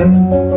thank you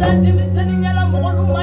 that, then it's sending a lot more money.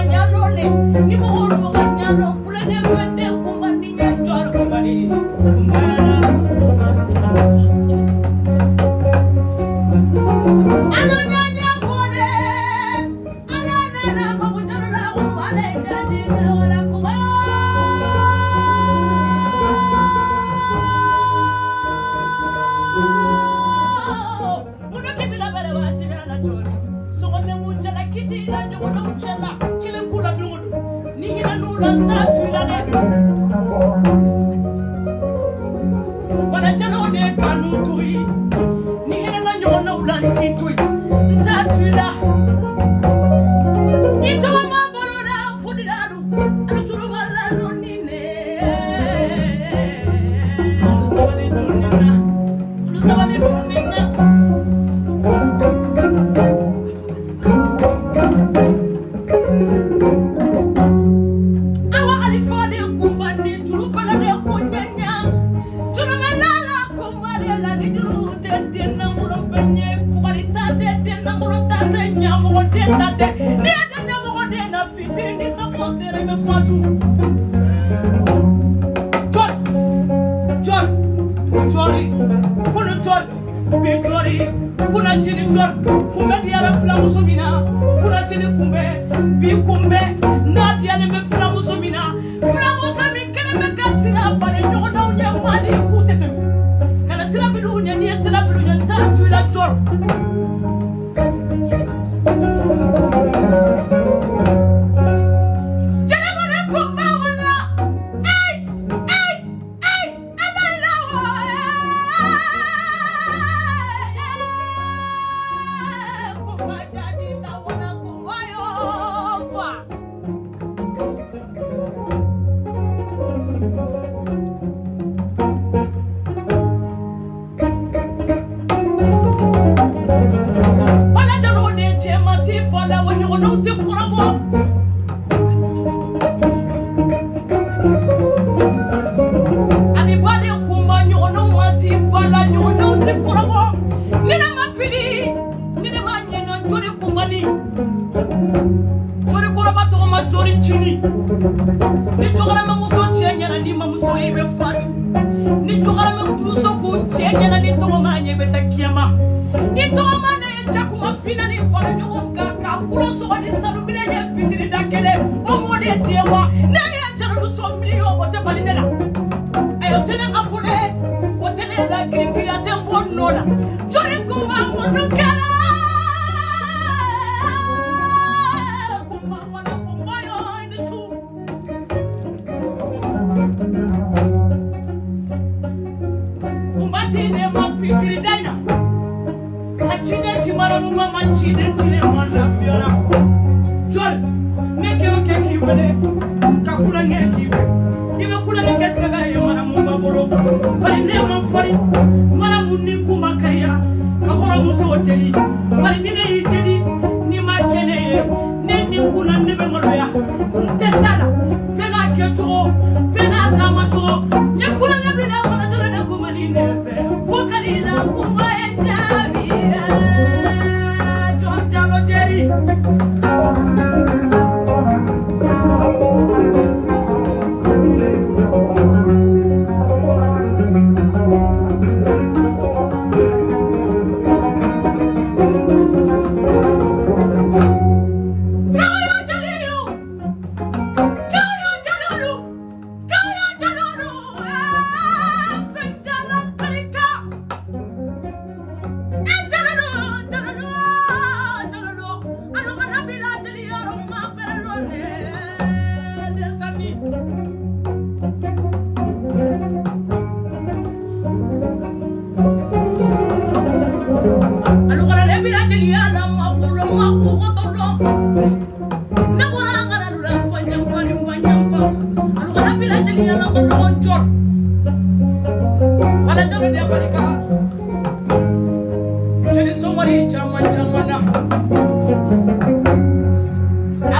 wari caman caman na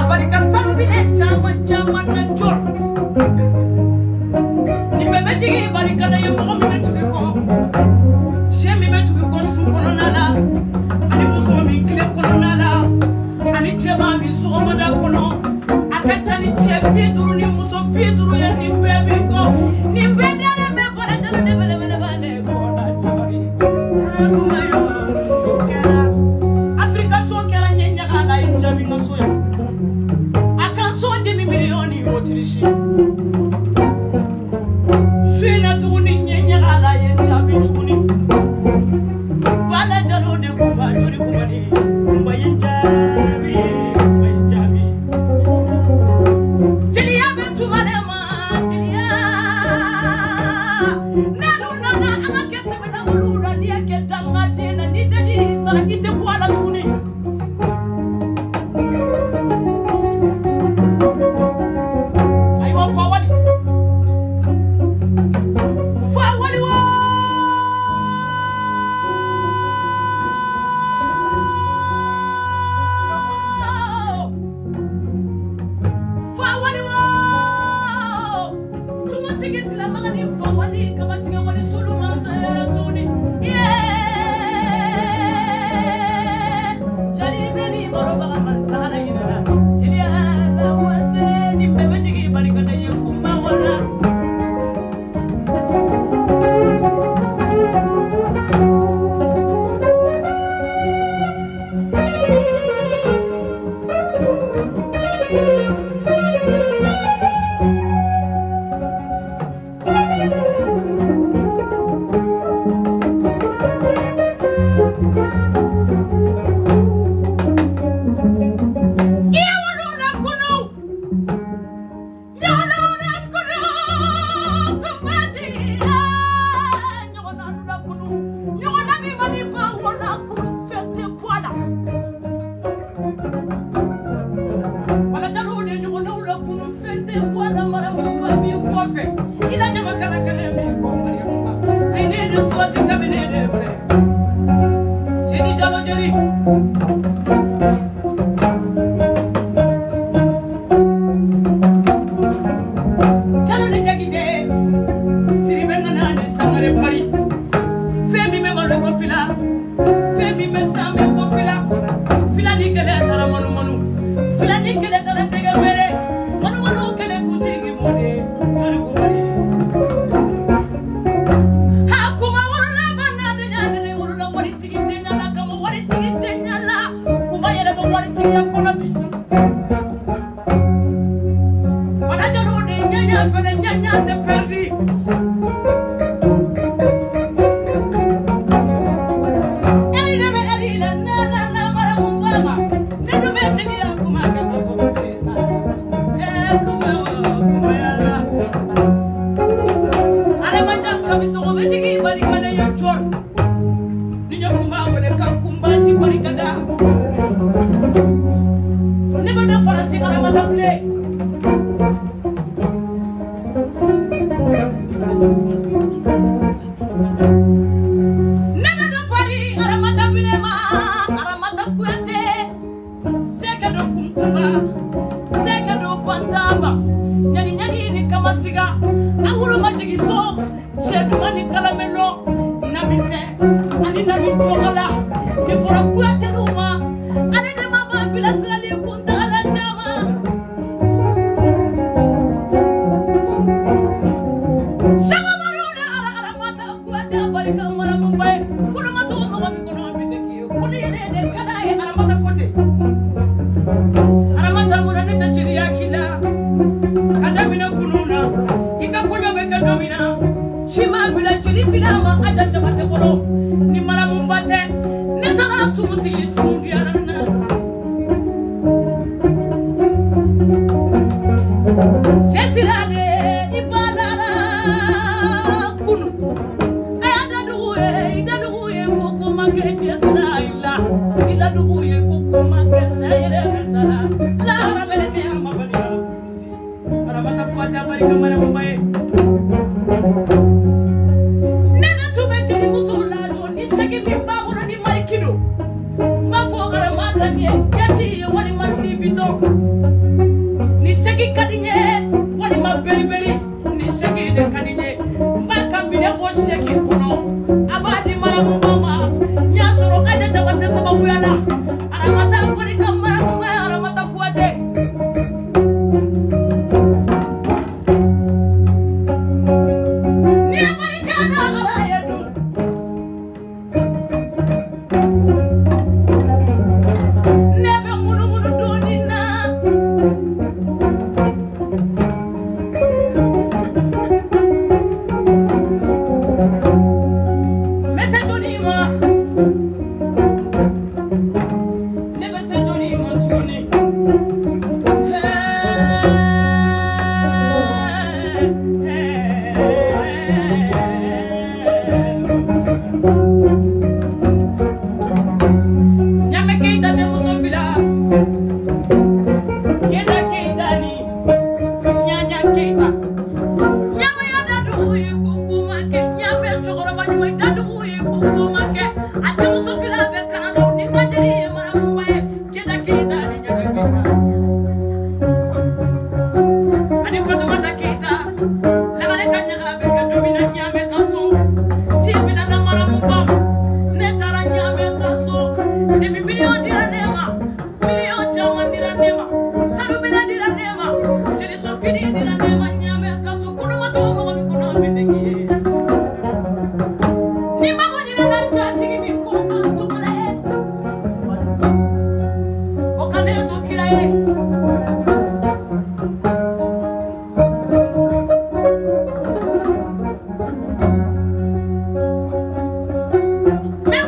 a barika sanu bile caman caman na jɔr nin bɛɛ bɛ jigi barikada ye mɔgɔ min bɛ tugu i kɔ cɛ min bɛ tugu i kɔ su kɔnɔna la ani muso min tile kɔnɔna la ani cɛman min sɔgɔmada kɔnɔ a ka ca ni cɛ bi duuru ni muso bi duuru ye nin bɛɛ b'i kɔ nyokuma oleka kumbati barikada ne bɛ dɔ fara sikalamasabile Não!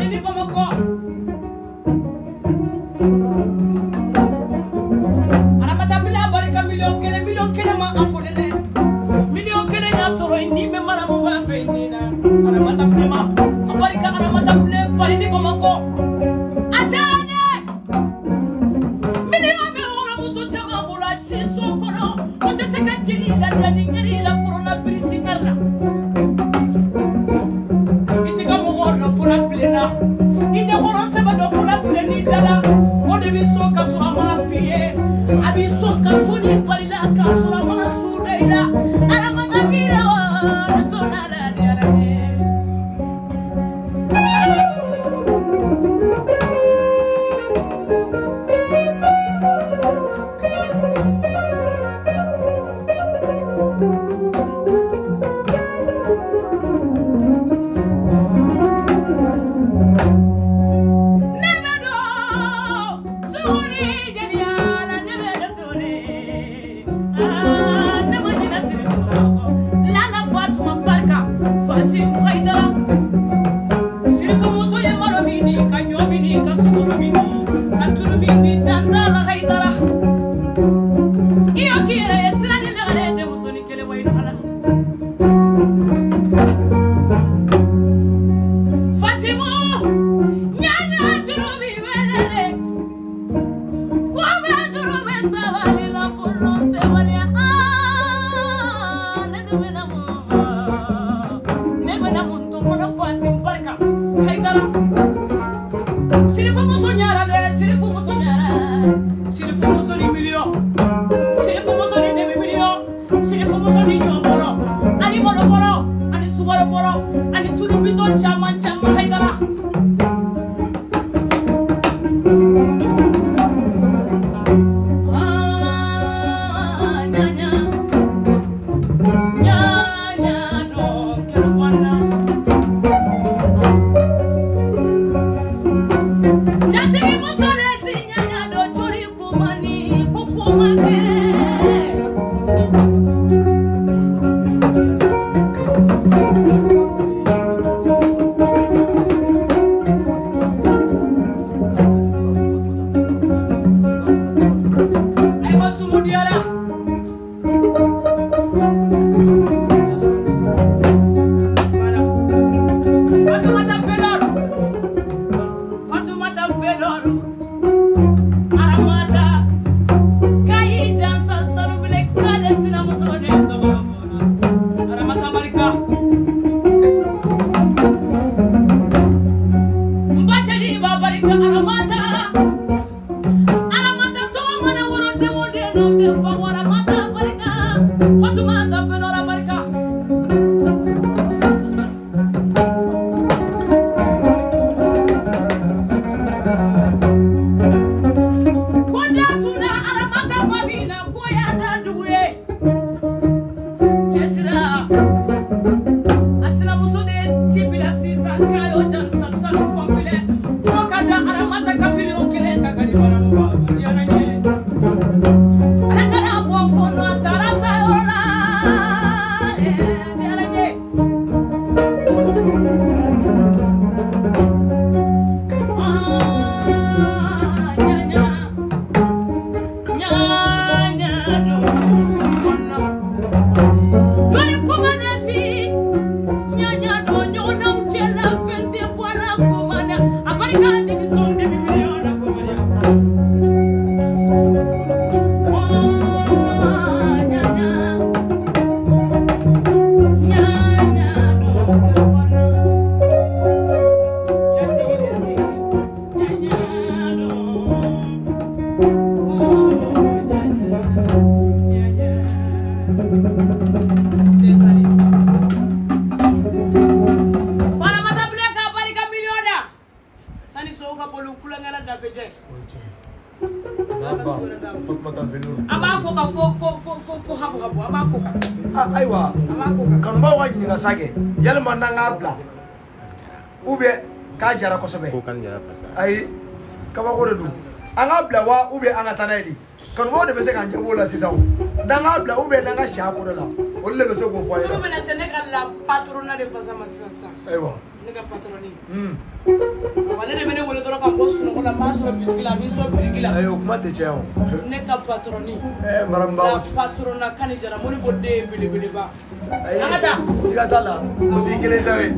Ele me Bomocó. you kanubaw ka ɲininka sa kɛ yalima n'an k'a bila u bɛ k'a jara kosɛbɛ ayi kabako de don an k'a bila wa u bɛ an ka taa n'a ye de kanubaw de bɛ se k'an jaabi o la sisan o n'an k'a bila u bɛ n'an ka si a ko dɔ la olu de bɛ se k'o fɔ an ye. tulu bɛna se ne ka la patrona de fasa ma sisan sisan. ayiwa ne ka patroni. Hmm. wa ne de bɛ ne wele dɔrɔn k'an bɔ sunɔgɔ la n b'a sɔrɔ bisigi la a bɛ n sɔn biriki la. ayi o kuma tɛ caya o. ne ka patroni. ɛɛ eh, maramu b'a la. la patrona kanijara moribo den belebeleba. Eh, siga t'a la o t'i kelen tɛ ye ne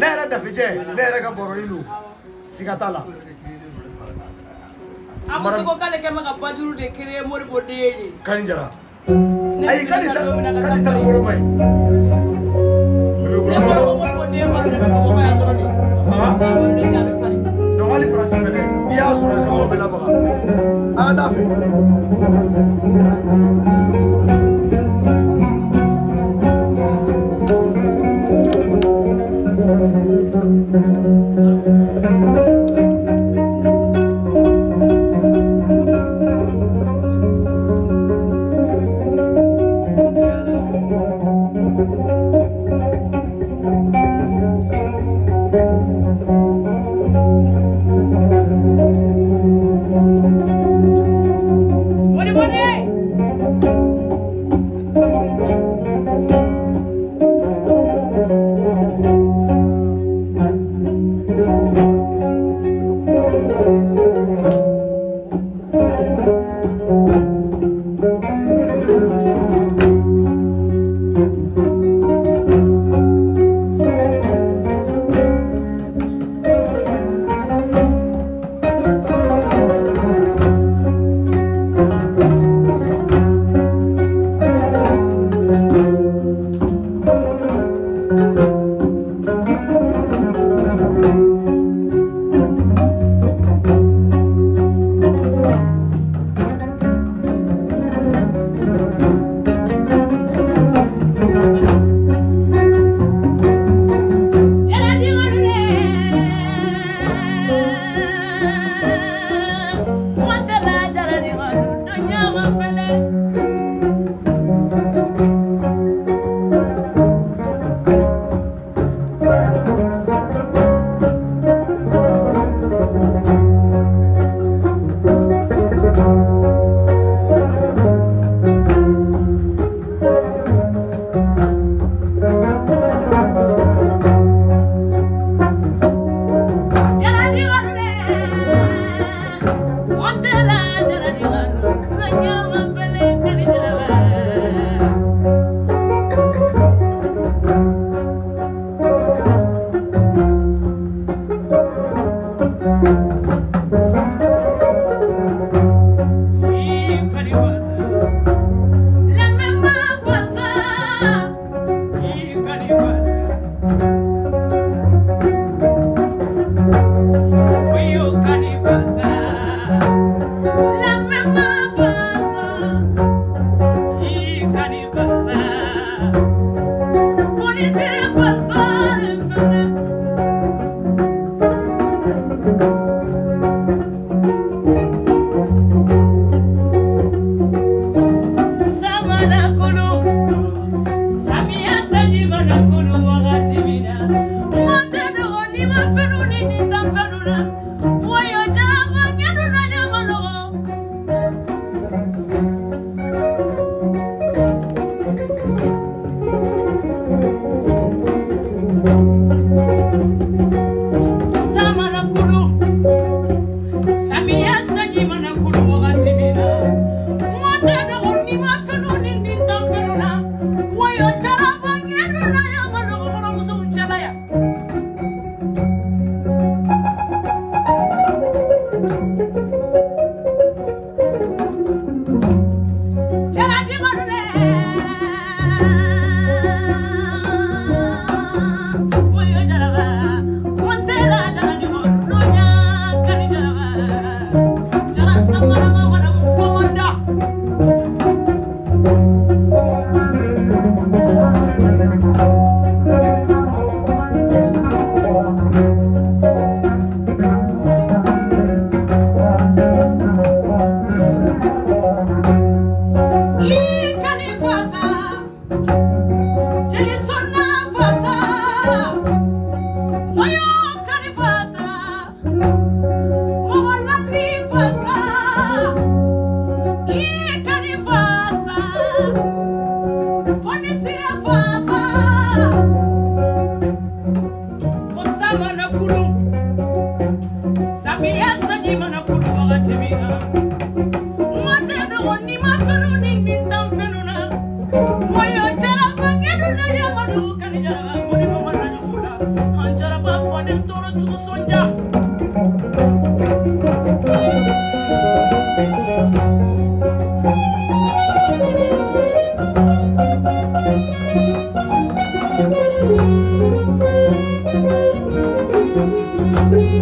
yɛrɛ dafejɛ ah. ne yɛrɛ ka bɔrɔnin don siga t'a la amuso ah, ko k'ale kɛmɛ ka bajuru de créer moribo den ye kani jara ayi kani ta kani ta bolo ma ye ne bɔra ko moribo den balo ne bɛ bamakɔ yan dɔrɔn de jaa bolo de jaa bɛ pari donc hali faransi fɛnɛ n'i y'a sɔrɔ kabaw bɛ lamaga an ka taa fɛ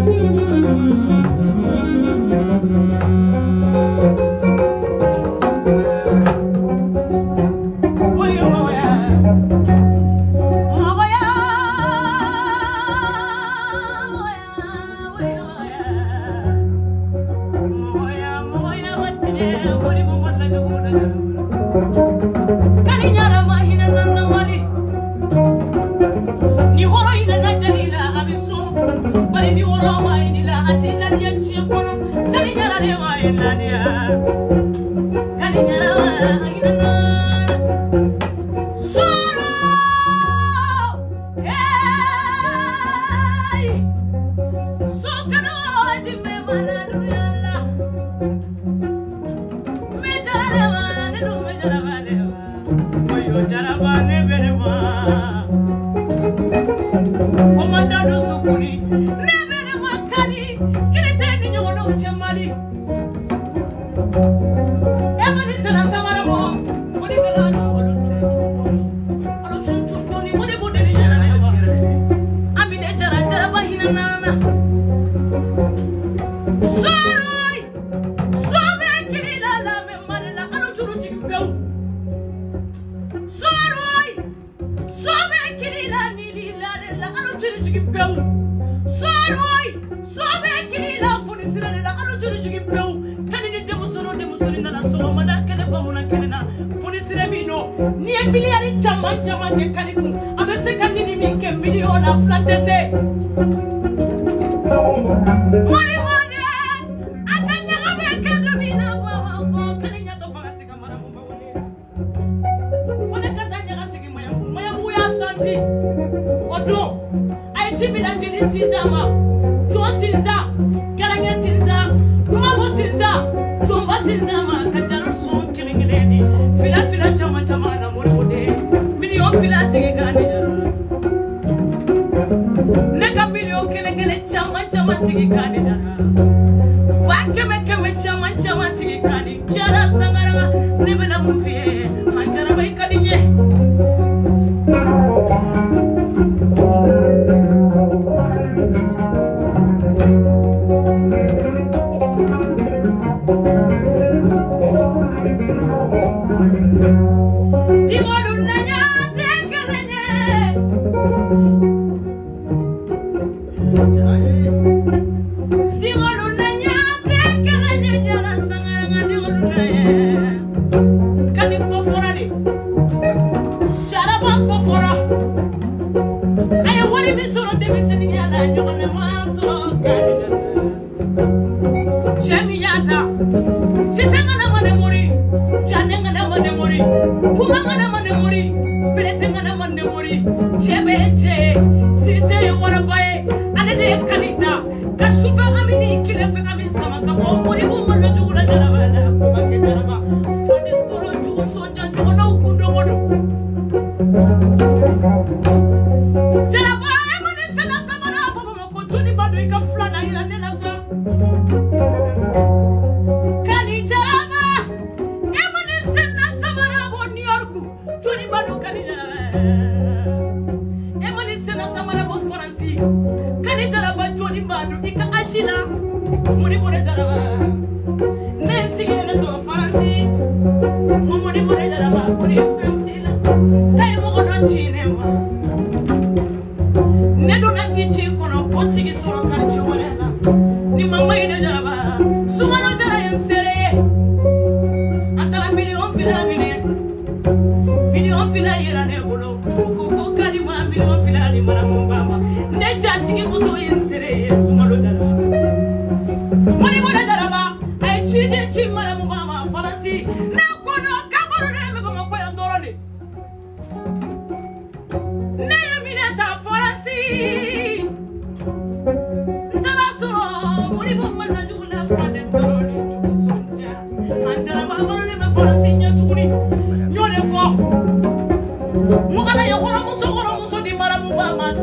Thank you. Manjara, Nibana Mufi, Manjara by Kadija. Daniel Asa.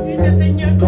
Jésus, le Seigneur.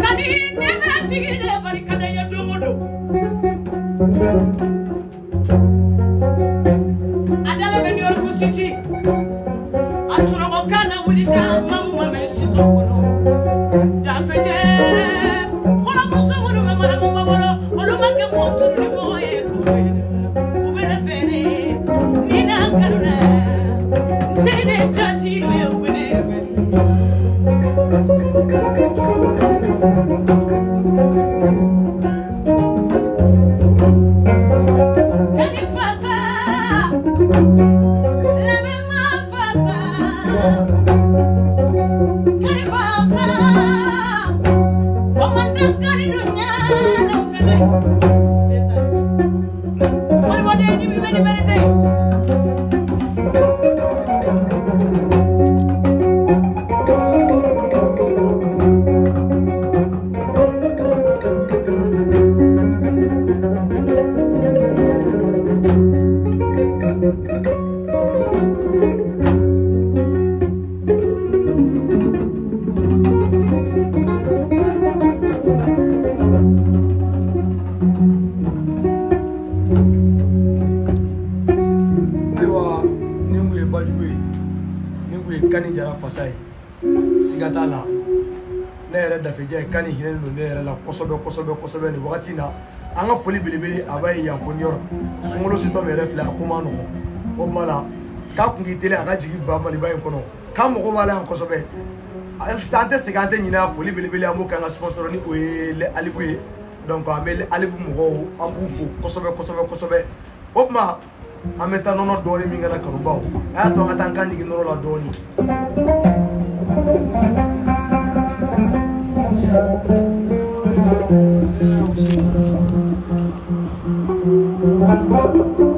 Kadi nebe chigine bari do, yedu mudu. ja ye kan ni hinɛ don ne yɛrɛ la kosɛbɛ kosɛbɛ kosɛbɛ nin wagati in na an ka foli belebele a b'a ye yan fo new york sunkalo sitɔ min yɛrɛ filɛ a ko ma nɔgɔn o tuma la k'a kun k'i teliya a ka jigin ba maliba in kɔnɔ k'an mago b'a la yan kosɛbɛ an tɛ segin an tɛ ɲinɛ a foli belebele an b'o kɛ an ka sponsor ni o ye lɛ alibu ye donc an bɛ alibu mɔgɔw an b'u fo kosɛbɛ kosɛbɛ kosɛbɛ o tuma an bɛ taa nɔnɔ dɔɔni min kɛra kanubaw a y'a to an ka taa an kan jigin nɔnɔ la dɔɔni. Thank you.